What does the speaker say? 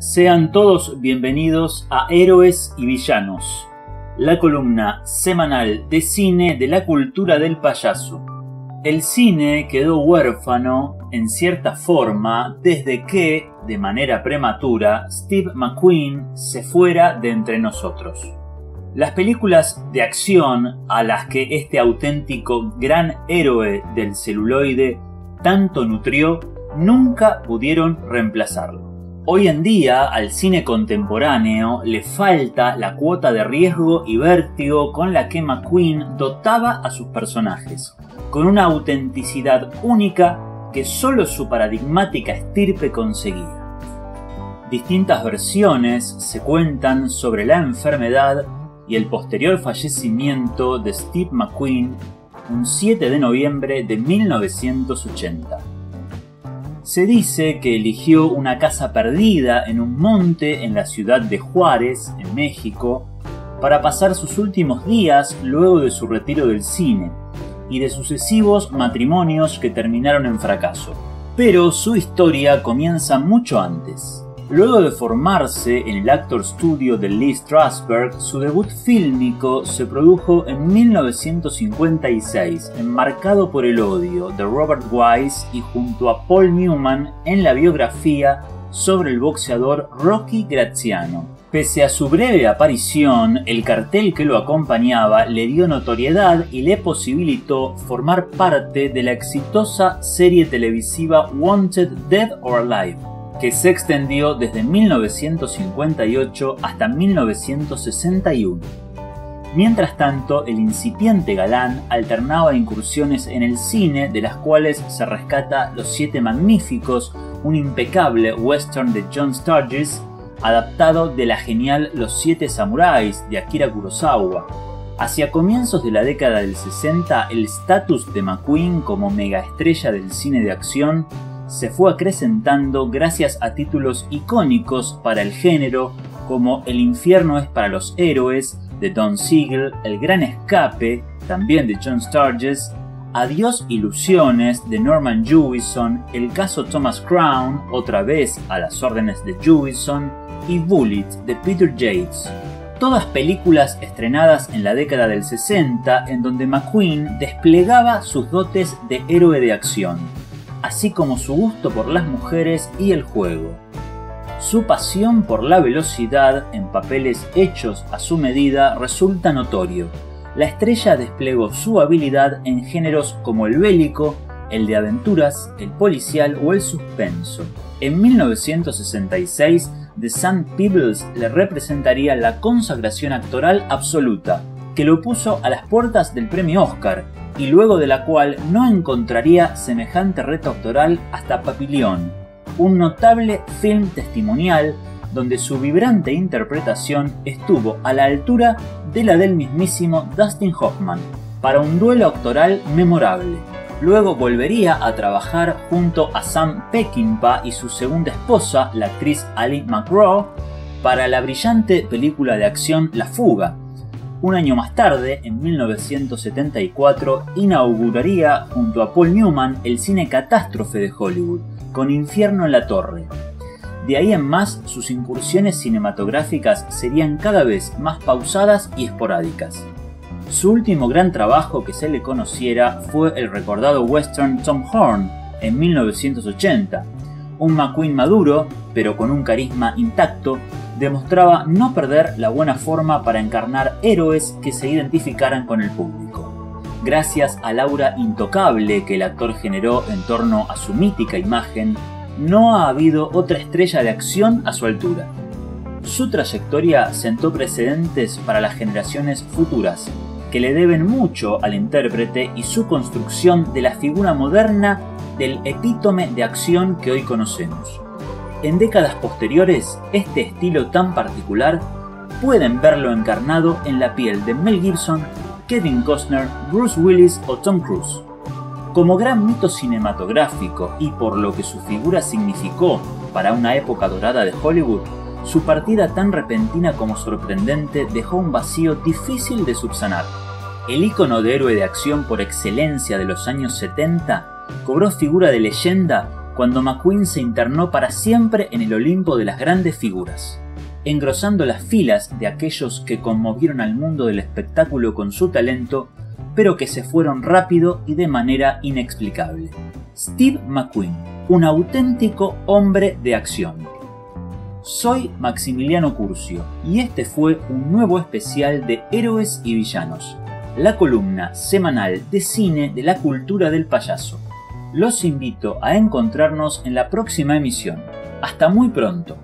Sean todos bienvenidos a Héroes y Villanos, la columna semanal de cine de la cultura del payaso. El cine quedó huérfano, en cierta forma, desde que, de manera prematura, Steve McQueen se fuera de entre nosotros. Las películas de acción a las que este auténtico gran héroe del celuloide tanto nutrió nunca pudieron reemplazarlo. Hoy en día al cine contemporáneo le falta la cuota de riesgo y vértigo con la que McQueen dotaba a sus personajes, con una autenticidad única que solo su paradigmática estirpe conseguía. Distintas versiones se cuentan sobre la enfermedad y el posterior fallecimiento de Steve McQueen un 7 de noviembre de 1980. Se dice que eligió una casa perdida en un monte en la ciudad de Juárez, en México, para pasar sus últimos días luego de su retiro del cine y de sucesivos matrimonios que terminaron en fracaso. Pero su historia comienza mucho antes. Luego de formarse en el Actor Studio de Lee Strasberg, su debut fílmico se produjo en 1956, enmarcado por el odio de Robert Wise y junto a Paul Newman en la biografía sobre el boxeador Rocky Graziano. Pese a su breve aparición, el cartel que lo acompañaba le dio notoriedad y le posibilitó formar parte de la exitosa serie televisiva Wanted Dead or Alive que se extendió desde 1958 hasta 1961. Mientras tanto, el incipiente galán alternaba incursiones en el cine, de las cuales se rescata Los Siete Magníficos, un impecable western de John Sturges, adaptado de la genial Los Siete Samuráis de Akira Kurosawa. Hacia comienzos de la década del 60, el estatus de McQueen como megaestrella del cine de acción se fue acrecentando gracias a títulos icónicos para el género como El infierno es para los héroes de Don Siegel, El gran escape también de John Sturges, Adiós ilusiones de Norman Jewison, El caso Thomas Crown, otra vez a las órdenes de Jewison, y Bullet de Peter Yates. Todas películas estrenadas en la década del 60 en donde McQueen desplegaba sus dotes de héroe de acción así como su gusto por las mujeres y el juego. Su pasión por la velocidad en papeles hechos a su medida resulta notorio. La estrella desplegó su habilidad en géneros como el bélico, el de aventuras, el policial o el suspenso. En 1966, The Sun Peebles le representaría la consagración actoral absoluta, que lo puso a las puertas del premio Oscar y luego de la cual no encontraría semejante reto actoral hasta Papillon, un notable film testimonial donde su vibrante interpretación estuvo a la altura de la del mismísimo Dustin Hoffman, para un duelo actoral memorable. Luego volvería a trabajar junto a Sam Peckinpah y su segunda esposa, la actriz Ali McGraw, para la brillante película de acción La Fuga, un año más tarde, en 1974, inauguraría junto a Paul Newman el cine catástrofe de Hollywood, con Infierno en la Torre. De ahí en más, sus incursiones cinematográficas serían cada vez más pausadas y esporádicas. Su último gran trabajo que se le conociera fue el recordado western Tom Horn, en 1980, un McQueen maduro, pero con un carisma intacto, demostraba no perder la buena forma para encarnar héroes que se identificaran con el público. Gracias al aura intocable que el actor generó en torno a su mítica imagen, no ha habido otra estrella de acción a su altura. Su trayectoria sentó precedentes para las generaciones futuras, que le deben mucho al intérprete y su construcción de la figura moderna del epítome de acción que hoy conocemos. En décadas posteriores, este estilo tan particular pueden verlo encarnado en la piel de Mel Gibson, Kevin Costner, Bruce Willis o Tom Cruise. Como gran mito cinematográfico y por lo que su figura significó para una época dorada de Hollywood, su partida tan repentina como sorprendente dejó un vacío difícil de subsanar. El ícono de héroe de acción por excelencia de los años 70 cobró figura de leyenda cuando McQueen se internó para siempre en el Olimpo de las grandes figuras, engrosando las filas de aquellos que conmovieron al mundo del espectáculo con su talento, pero que se fueron rápido y de manera inexplicable. Steve McQueen, un auténtico hombre de acción. Soy Maximiliano Curcio y este fue un nuevo especial de Héroes y Villanos, la columna semanal de cine de la cultura del payaso. Los invito a encontrarnos en la próxima emisión. Hasta muy pronto.